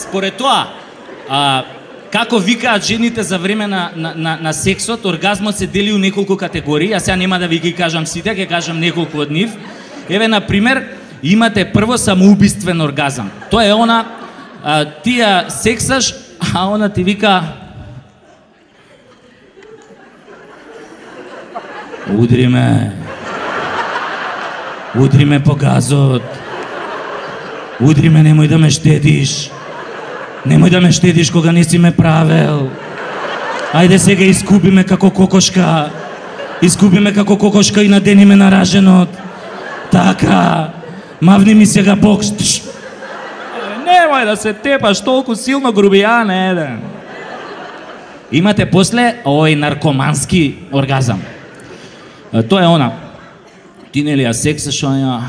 Според тоа, а, како викаат жените за време на, на, на, на сексот, оргазмот се дели у неколку категории, а сега нема да ви ги кажам сите, ќе кажам неколку од нив. Еве, на пример, имате прво самоубиствен оргазам. Тоа е она, а, ти ја сексаш, а она ти вика Удри ме. Удри ме по газот. Удри ме, немој да ме штедиш. Немој да ме штедиш кога не си ме правел. Ајде сега искуби ме како кокошка. Искуби ме како кокошка и надени ме на раженот. Така. Мавни ми сега бок. Тш. Немој да се тепаш толку силно грубијан еден. Имате после овој наркомански оргазам. Тоа е она. Ти нели ја сексаш, она